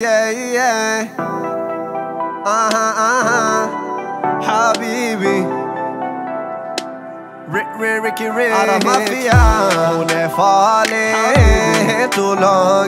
Yeah, yeah. Uh huh, uh huh. Habibi. Rick, Rick, Ricky, Rick. Ara mafia. We're falling too long.